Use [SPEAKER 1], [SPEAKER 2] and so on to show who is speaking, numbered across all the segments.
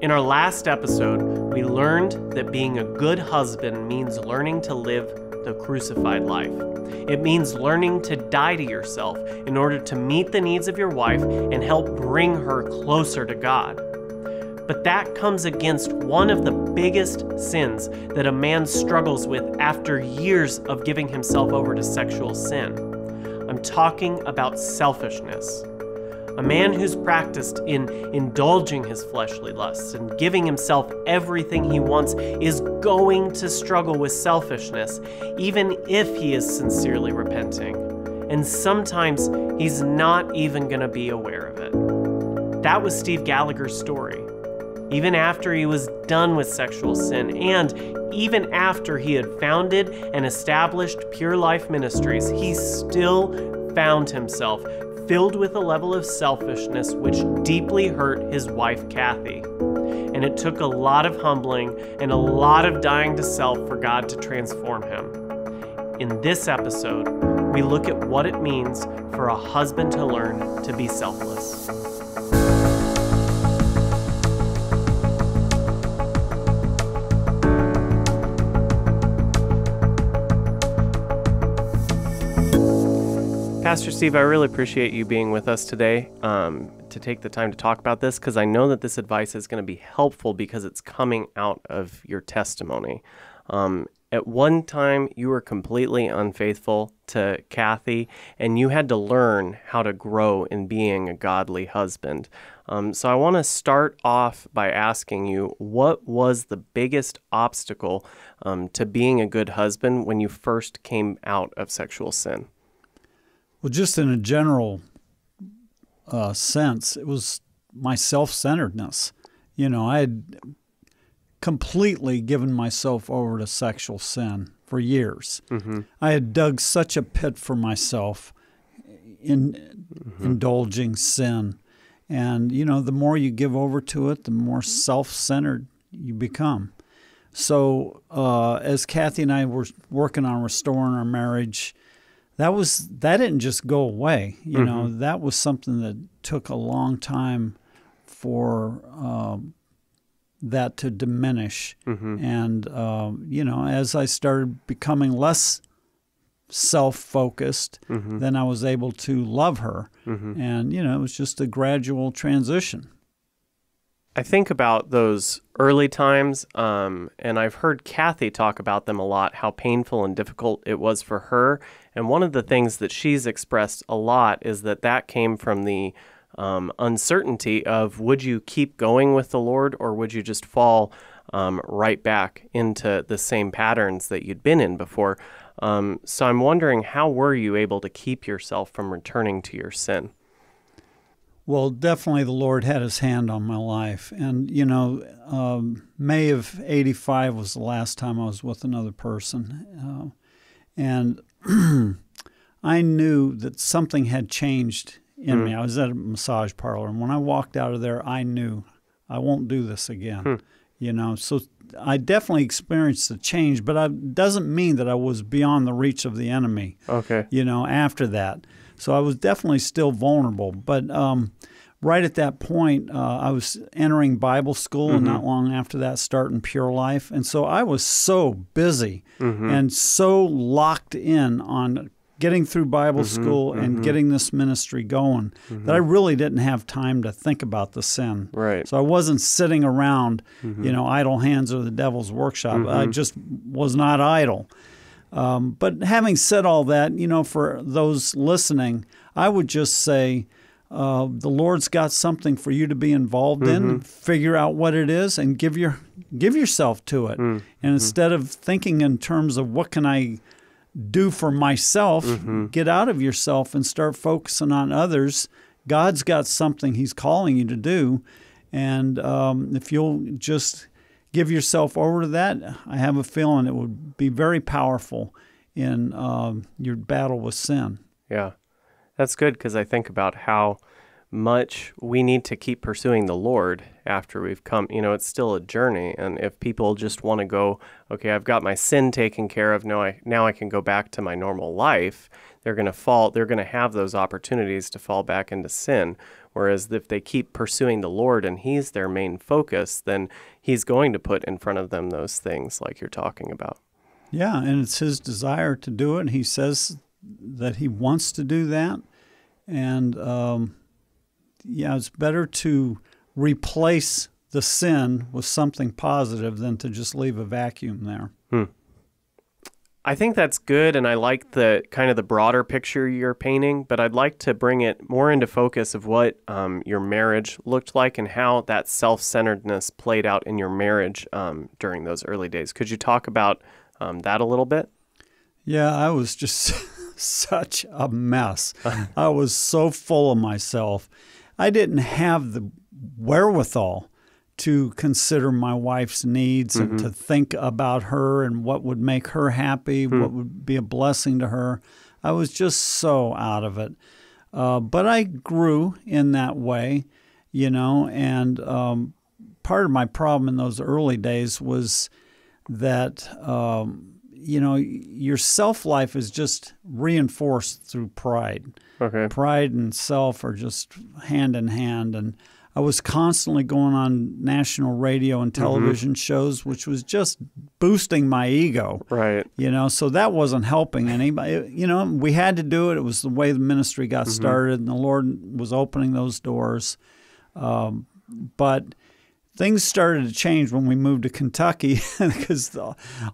[SPEAKER 1] In our last episode, we learned that being a good husband means learning to live the crucified life. It means learning to die to yourself in order to meet the needs of your wife and help bring her closer to God. But that comes against one of the biggest sins that a man struggles with after years of giving himself over to sexual sin. I'm talking about selfishness. A man who's practiced in indulging his fleshly lusts and giving himself everything he wants is going to struggle with selfishness, even if he is sincerely repenting. And sometimes he's not even going to be aware of it. That was Steve Gallagher's story. Even after he was done with sexual sin, and even after he had founded and established Pure Life Ministries, he still found himself filled with a level of selfishness which deeply hurt his wife, Kathy. And it took a lot of humbling and a lot of dying to self for God to transform him. In this episode, we look at what it means for a husband to learn to be selfless. Pastor Steve, I really appreciate you being with us today um, to take the time to talk about this because I know that this advice is going to be helpful because it's coming out of your testimony. Um, at one time, you were completely unfaithful to Kathy, and you had to learn how to grow in being a godly husband. Um, so, I want to start off by asking you what was the biggest obstacle um, to being a good husband when you first came out of sexual sin?
[SPEAKER 2] Well, just in a general uh, sense, it was my self centeredness. You know, I had completely given myself over to sexual sin for years. Mm-hmm. I had dug such a pit for myself in mm-hmm. indulging sin. And, you know, the more you give over to it, the more self centered you become. So, uh, as Kathy and I were working on restoring our marriage, that was that didn't just go away. You mm-hmm. know, that was something that took a long time for um, that to diminish. Mm-hmm. And um, you know, as I started becoming less self-focused, mm-hmm. then I was able to love her. Mm-hmm. And you know, it was just a gradual transition.
[SPEAKER 1] I think about those early times, um, and I've heard Kathy talk about them a lot, how painful and difficult it was for her. And one of the things that she's expressed a lot is that that came from the um, uncertainty of would you keep going with the Lord or would you just fall um, right back into the same patterns that you'd been in before? Um, so I'm wondering, how were you able to keep yourself from returning to your sin?
[SPEAKER 2] Well, definitely the Lord had his hand on my life. And, you know, um, May of 85 was the last time I was with another person. Uh, and I knew that something had changed in mm. me. I was at a massage parlor. And when I walked out of there, I knew I won't do this again. Hmm. You know, so I definitely experienced the change, but it doesn't mean that I was beyond the reach of the enemy.
[SPEAKER 1] Okay.
[SPEAKER 2] You know, after that. So I was definitely still vulnerable. But um, right at that point, uh, I was entering Bible school, mm-hmm. and not long after that, starting Pure Life. And so I was so busy mm-hmm. and so locked in on getting through Bible mm-hmm, school and mm-hmm. getting this ministry going mm-hmm. that I really didn't have time to think about the sin.
[SPEAKER 1] Right.
[SPEAKER 2] So I wasn't sitting around, mm-hmm. you know, idle hands or the devil's workshop. I just was not idle. Um, but having said all that, you know, for those listening, I would just say uh, the Lord's got something for you to be involved mm-hmm. in. Figure out what it is and give your give yourself to it. Mm-hmm. And instead of thinking in terms of what can I do for myself, mm-hmm. get out of yourself and start focusing on others. God's got something He's calling you to do, and um, if you'll just give yourself over to that, I have a feeling it would be very powerful in um, your battle with sin.
[SPEAKER 1] Yeah, that's good because I think about how much we need to keep pursuing the Lord after we've come. You know, it's still a journey, and if people just want to go, okay, I've got my sin taken care of. Now I now I can go back to my normal life. They're going to fall. They're going to have those opportunities to fall back into sin. Whereas if they keep pursuing the Lord and He's their main focus, then He's going to put in front of them those things like you're talking about.
[SPEAKER 2] Yeah, and it's His desire to do it. He says that He wants to do that. And um, yeah, it's better to replace the sin with something positive than to just leave a vacuum there.
[SPEAKER 1] Hmm. I think that's good, and I like the kind of the broader picture you're painting. But I'd like to bring it more into focus of what um, your marriage looked like and how that self-centeredness played out in your marriage um, during those early days. Could you talk about um, that a little bit?
[SPEAKER 2] Yeah, I was just such a mess. I was so full of myself. I didn't have the wherewithal to consider my wife's needs mm-hmm. and to think about her and what would make her happy, hmm. what would be a blessing to her. I was just so out of it. Uh, but I grew in that way, you know, and um, part of my problem in those early days was that, um, you know, your self life is just reinforced through pride.
[SPEAKER 1] Okay.
[SPEAKER 2] Pride and self are just hand in hand. And I was constantly going on national radio and mm-hmm. television mm-hmm. shows, which was just boosting my ego.
[SPEAKER 1] Right.
[SPEAKER 2] You know, so that wasn't helping anybody. You know, we had to do it. It was the way the ministry got mm-hmm. started, and the Lord was opening those doors. Um, but things started to change when we moved to Kentucky because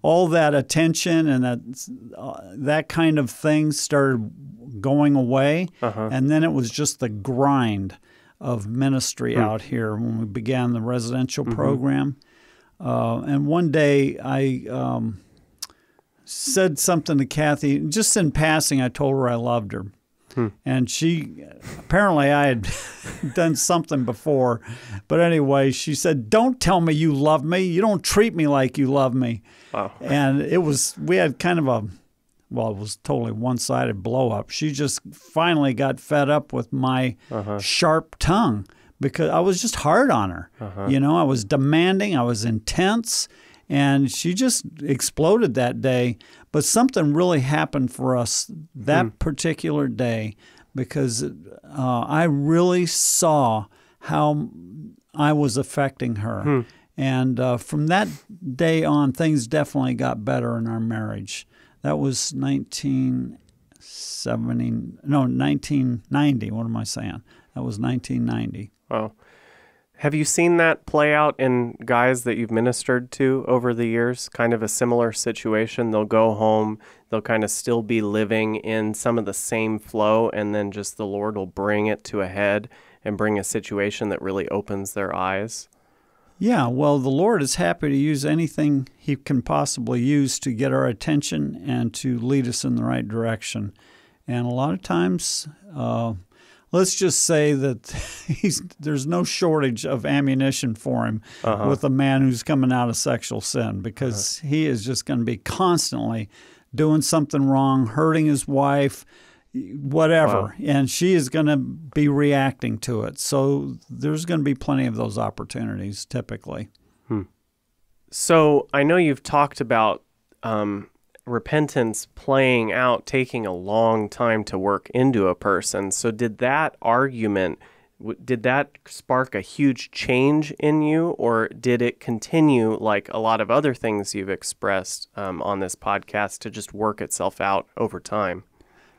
[SPEAKER 2] all that attention and that uh, that kind of thing started going away, uh-huh. and then it was just the grind of ministry mm. out here when we began the residential mm-hmm. program. Uh, and one day I um, said something to Kathy, just in passing, I told her I loved her. Hmm. And she, apparently, I had done something before. But anyway, she said, Don't tell me you love me. You don't treat me like you love me.
[SPEAKER 1] Wow.
[SPEAKER 2] And it was, we had kind of a well, it was totally one sided blow up. She just finally got fed up with my uh-huh. sharp tongue because I was just hard on her. Uh-huh. You know, I was demanding, I was intense, and she just exploded that day. But something really happened for us that hmm. particular day because uh, I really saw how I was affecting her. Hmm. And uh, from that day on, things definitely got better in our marriage. That was 1970, no, 1990. What am I saying? That was 1990.
[SPEAKER 1] Wow. Have you seen that play out in guys that you've ministered to over the years? Kind of a similar situation. They'll go home, they'll kind of still be living in some of the same flow, and then just the Lord will bring it to a head and bring a situation that really opens their eyes.
[SPEAKER 2] Yeah, well, the Lord is happy to use anything He can possibly use to get our attention and to lead us in the right direction. And a lot of times, uh, let's just say that he's, there's no shortage of ammunition for him uh-huh. with a man who's coming out of sexual sin because uh-huh. he is just going to be constantly doing something wrong, hurting his wife, whatever, wow. and she is going to be reacting to it. So there's going to be plenty of those opportunities typically.
[SPEAKER 1] Hmm. So I know you've talked about um, repentance playing out, taking a long time to work into a person. So did that argument? Did that spark a huge change in you, or did it continue like a lot of other things you've expressed um, on this podcast to just work itself out over time?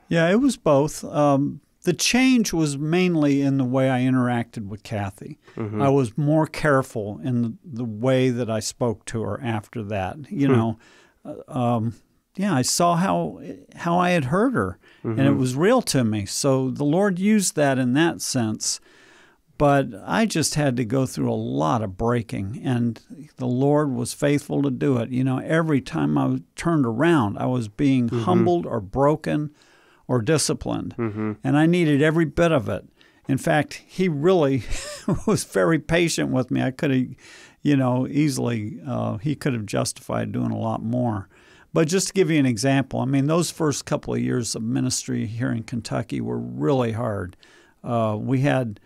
[SPEAKER 2] Yeah, it was both. Um, the change was mainly in the way I interacted with Kathy. Mm-hmm. I was more careful in the, the, way that I spoke to her after that. You hmm. know, uh, um, yeah, I saw how how I had hurt her, mm-hmm. and it mm-hmm. was real to me. So the Lord used that in that sense. But I just had to go through a lot of breaking, and the Lord was faithful to do it. You know, every time I turned around, I was being mm-hmm. humbled or broken or disciplined. Mm-hmm. And I needed every bit of it. In fact, he really was very patient with me. I could have, you know, easily, uh, he could have justified doing a lot more. But just to give you an example, I mean, those first couple of years of ministry here in Kentucky were really hard. Uh, we had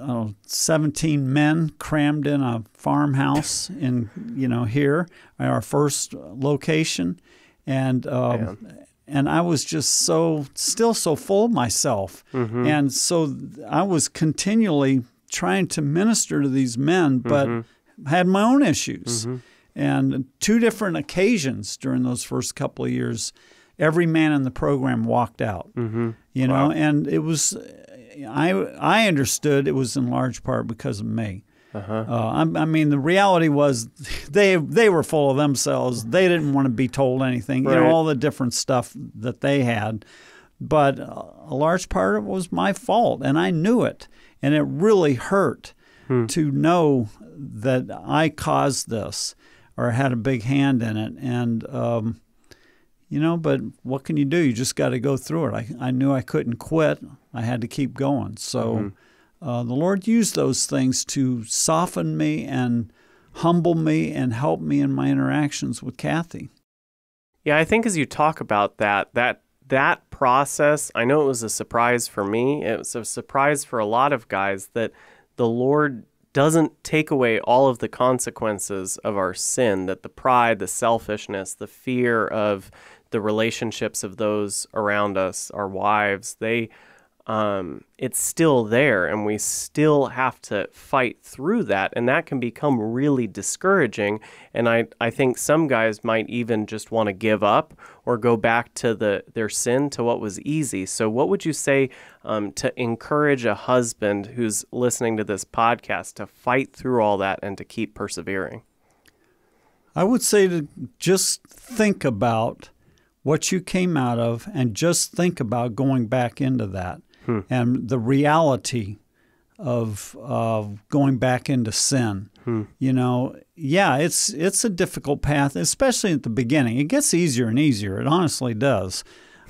[SPEAKER 2] uh, 17 men crammed in a farmhouse in, you know, here, our first location. And um, and I was just so still so full of myself,
[SPEAKER 1] Mm-hmm.
[SPEAKER 2] and so I was continually trying to minister to these men, but
[SPEAKER 1] Mm-hmm.
[SPEAKER 2] had my own issues. And two different occasions during those first couple of years, every man in the program walked out.
[SPEAKER 1] Mm-hmm.
[SPEAKER 2] You know, and it was, I I understood it was in large part because of me.
[SPEAKER 1] Uh-huh.
[SPEAKER 2] Uh, I, I mean, the reality was they they were full of themselves. They didn't want to be told anything. You know, all the different stuff that they had. But a large part of it was my fault, and I knew it, and it really hurt to know that I caused this or had a big hand in it. And um, you know, but what can you do? You just got to go through it. I, I knew I couldn't quit. I had to keep going. So uh, the Lord used those things to soften me and humble me and help me in my interactions with Kathy.
[SPEAKER 1] Yeah, I think as you talk about that, that that process, I know it was a surprise for me. It was a surprise for a lot of guys that the Lord doesn't take away all of the consequences of our sin, that the pride, the selfishness, the fear of the relationships of those around us, our wives, they um, it's still there and we still have to fight through that and that can become really discouraging and I, I think some guys might even just want to give up or go back to the their sin to what was easy. So what would you say um, to encourage a husband who's listening to this podcast to fight through all that and to keep persevering?
[SPEAKER 2] I would say to just think about what you came out of and just think about going back into that Hmm. and the reality of uh, going back into sin. Hmm. You know, yeah, it's it's a difficult path, especially at the beginning. It gets easier and easier. It honestly does.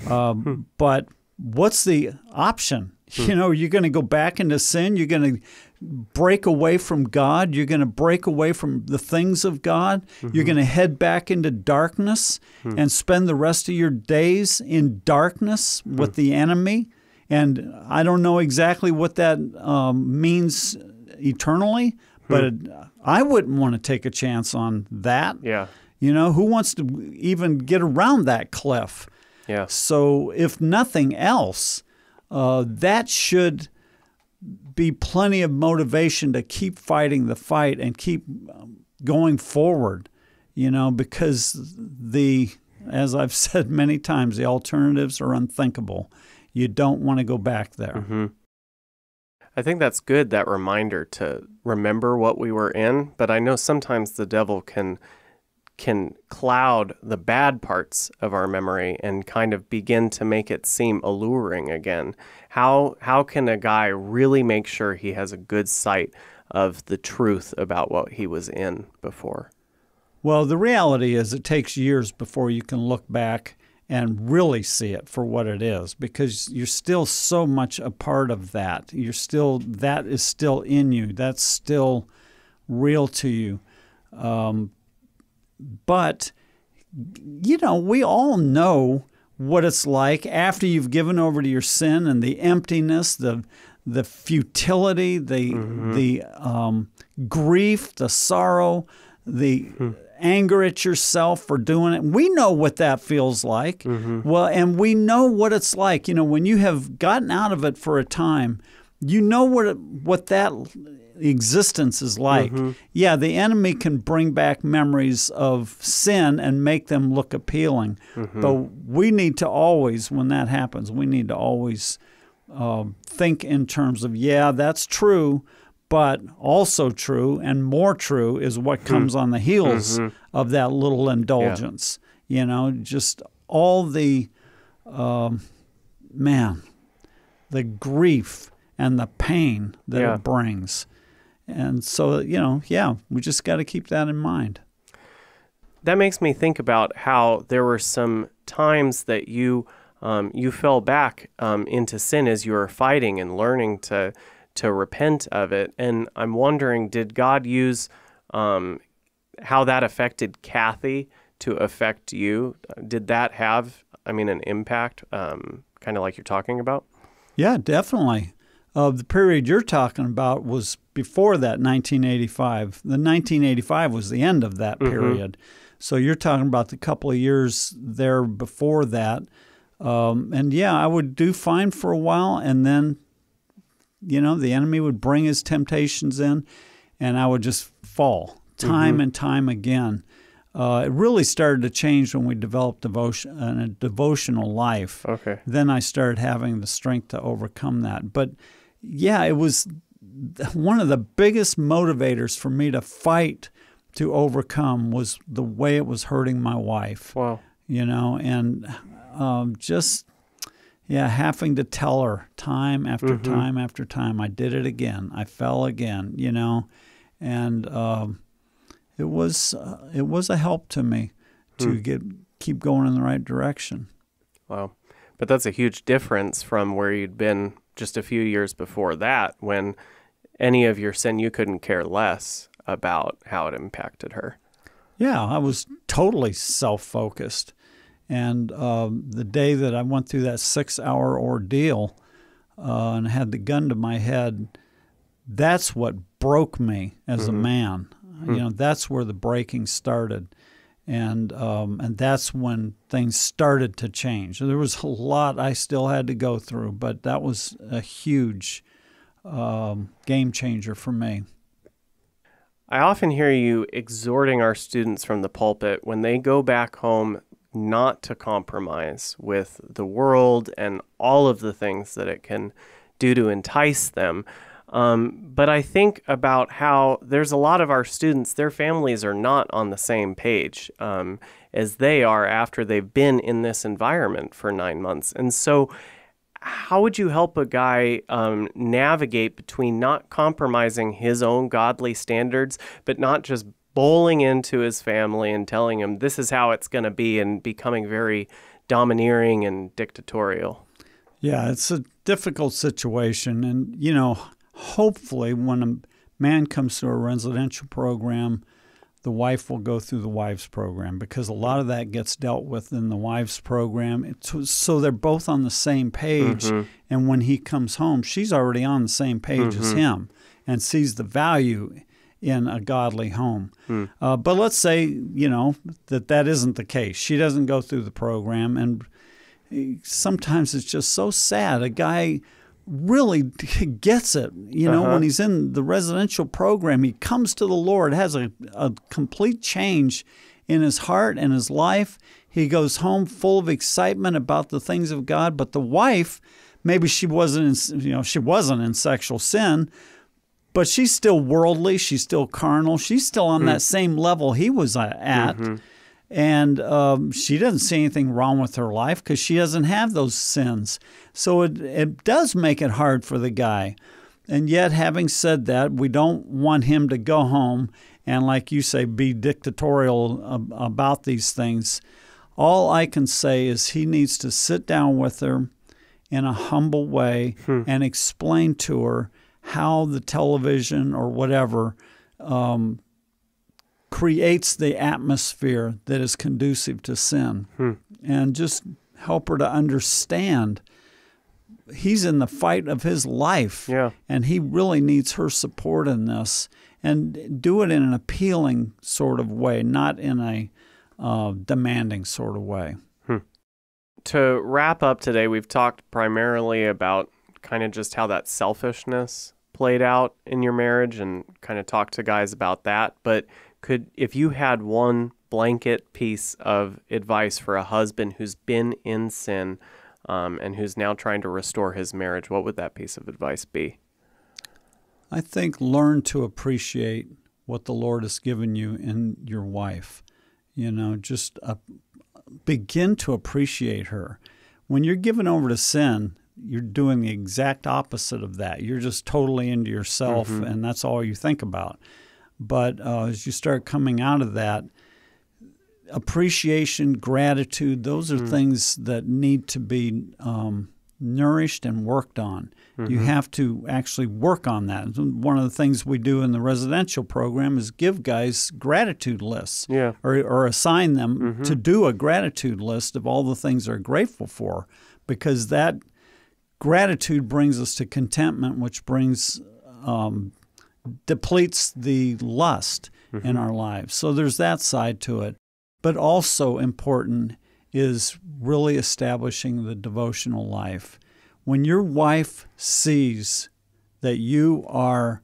[SPEAKER 2] Um, hmm. But what's the option? You know, you're going to go back into sin. You're going to break away from God. You're going to break away from the things of God. You're mm-hmm. going to head back into darkness and spend the rest of your days in darkness with the enemy. And I don't know exactly what that um, means eternally, but it, I wouldn't want to take a chance on that.
[SPEAKER 1] yeah
[SPEAKER 2] You know, who wants to even get around that cliff?
[SPEAKER 1] yeah
[SPEAKER 2] So, if nothing else, uh, that should be plenty of motivation to keep fighting the fight and keep um, going forward, you know, because the, as I've said many times, the alternatives are unthinkable. You don't want to go back there. Mm-hmm.
[SPEAKER 1] I think that's good, that reminder to remember what we were in. But I know sometimes the devil can can cloud the bad parts of our memory and kind of begin to make it seem alluring again. How how can a guy really make sure he has a good sight of the truth about what he was in before?
[SPEAKER 2] Well, the reality is it takes years before you can look back and really see it for what it is because you're still so much a part of that. You're still, that is still in you. That's still real to you. Um, but, you know, we all know what it's like after you've given over to your sin and the emptiness, the the futility, the the um, grief, the sorrow, the anger at yourself for doing it. We know what that feels like. Mm-hmm. Well, and we know what it's like. You know, when you have gotten out of it for a time, you know what it, what that existence is like. Mm-hmm. Yeah, the enemy can bring back memories of sin and make them look appealing. Mm-hmm. But we need to always, when that happens, we need to always uh, think in terms of, yeah, that's true, but also true and more true is what comes on the heels of that little indulgence. You know, just all the, um, man, the grief and the pain that
[SPEAKER 1] Yeah.
[SPEAKER 2] it brings. And so, you know, yeah, we just got to keep that in mind.
[SPEAKER 1] that makes me think about how there were some times that you um, you fell back um, into sin as you were fighting and learning to to repent of it. And I'm wondering, did God use um, how that affected Kathy to affect you? Did that have, I mean, an impact, um, kind of like you're talking about?
[SPEAKER 2] Yeah, definitely. Uh, the period you're talking about was before that 1985. The 1985 was the end of that period. So you're talking about the couple of years there before that. Um, and yeah, I would do fine for a while, and then, you know, the enemy would bring his temptations in, and I would just fall time
[SPEAKER 1] Mhm.
[SPEAKER 2] and time again. Uh, it really started to change when we developed devotion, uh, a devotional life.
[SPEAKER 1] Okay.
[SPEAKER 2] Then I started having the strength to overcome that. But yeah, it was one of the biggest motivators for me to fight to overcome was the way it was hurting my wife
[SPEAKER 1] Wow.
[SPEAKER 2] you know, and um, just yeah, having to tell her time after
[SPEAKER 1] Mhm.
[SPEAKER 2] time after time, I did it again, I fell again, you know, and um, it was uh, it was a help to me to
[SPEAKER 1] Hmm.
[SPEAKER 2] get keep going in the right direction.
[SPEAKER 1] Wow. But that's a huge difference from where you'd been just a few years before that when any of your sin you couldn't care less about how it impacted her.
[SPEAKER 2] Yeah, I was totally self focused. And um, the day that I went through that six hour ordeal uh, and had the gun to my head, that's what broke me as a
[SPEAKER 1] Mhm.
[SPEAKER 2] man.
[SPEAKER 1] Hmm.
[SPEAKER 2] You know, that's where the breaking started. And um, and that's when things started to change. There was a lot I still had to go through, but that was a huge um, game changer for me.
[SPEAKER 1] I often hear you exhorting our students from the pulpit when they go back home not to compromise with the world and all of the things that it can do to entice them. Um, but I think about how there's a lot of our students, their families are not on the same page um, as they are after they've been in this environment for nine months. And so, how would you help a guy um, navigate between not compromising his own godly standards, but not just bowling into his family and telling him this is how it's going to be and becoming very domineering and dictatorial?
[SPEAKER 2] Yeah, it's a difficult situation. And, you know, hopefully when a man comes to a residential program, the wife will go through the wives program because a lot of that gets dealt with in the wives program. It's, so they're both on the same page.
[SPEAKER 1] Mhm.
[SPEAKER 2] And when he comes home, she's already on the same page as
[SPEAKER 1] Mhm.
[SPEAKER 2] him and sees the value in a godly home.
[SPEAKER 1] Hmm.
[SPEAKER 2] Uh, but let's say, you know, that that isn't the case. She doesn't go through the program. And sometimes it's just so sad. A guy really gets it. You know,
[SPEAKER 1] Uh-huh.
[SPEAKER 2] when he's in the residential program, he comes to the Lord, has a, a complete change in his heart and his life. He goes home full of excitement about the things of God. But the wife, maybe she wasn't, in, you know, she wasn't in sexual sin, but she's still worldly. She's still carnal. She's still on that mm. same level he was at. Mm-hmm. And um, she doesn't see anything wrong with her life because she doesn't have those sins. So it, it does make it hard for the guy. And yet, having said that, we don't want him to go home and, like you say, be dictatorial ab- about these things. All I can say is he needs to sit down with her in a humble way hmm. and explain to her how the television or whatever um, creates the atmosphere that is conducive to sin. And just help her to understand he's in the fight of his life
[SPEAKER 1] Yeah.
[SPEAKER 2] and he really needs her support in this and do it in an appealing sort of way not in a uh, demanding sort of way.
[SPEAKER 1] To wrap up today, we've talked primarily about kind of just how that selfishness played out in your marriage and kind of talk to guys about that. But could, if you had one blanket piece of advice for a husband who's been in sin um, and who's now trying to restore his marriage, what would that piece of advice be?
[SPEAKER 2] I think learn to appreciate what the Lord has given you in your wife. You know, just uh, begin to appreciate her. When you're given over to sin, you're doing the exact opposite of that. You're just totally into yourself, and that's all you think about. But uh, as you start coming out of that, appreciation, gratitude, those are things that need to be um, nourished and worked on. You have to actually work on that. One of the things we do in the residential program is give guys gratitude lists
[SPEAKER 1] Yeah.
[SPEAKER 2] or, or assign them to do a gratitude list of all the things they're grateful for because that gratitude brings us to contentment, which brings um, depletes the lust in mm-hmm. our lives. So there's that side to it. But also important is really establishing the devotional life. When your wife sees that you are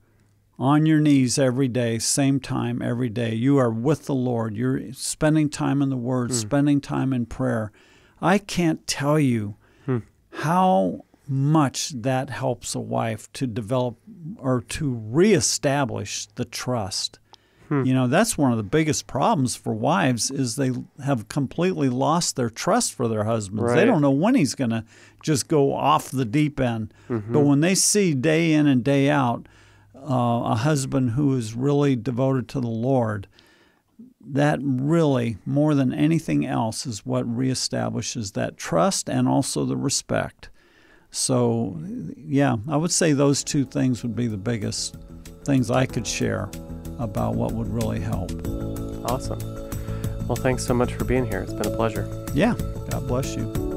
[SPEAKER 2] on your knees every day, same time every day, you are with the Lord, you're spending time in the Word, mm. spending time in prayer. I can't tell you hmm. how much that helps a wife to develop or to reestablish the trust. You know, that's one of the biggest problems for wives is they have completely lost their trust for their husbands. They don't know when he's going to just go off the deep end. But when they see day in and day out uh, a husband who is really devoted to the Lord, that really, more than anything else, is what reestablishes that trust and also the respect. So, yeah, I would say those two things would be the biggest things I could share about what would really help.
[SPEAKER 1] Awesome. Well, thanks so much for being here. It's been a pleasure.
[SPEAKER 2] Yeah, God bless you.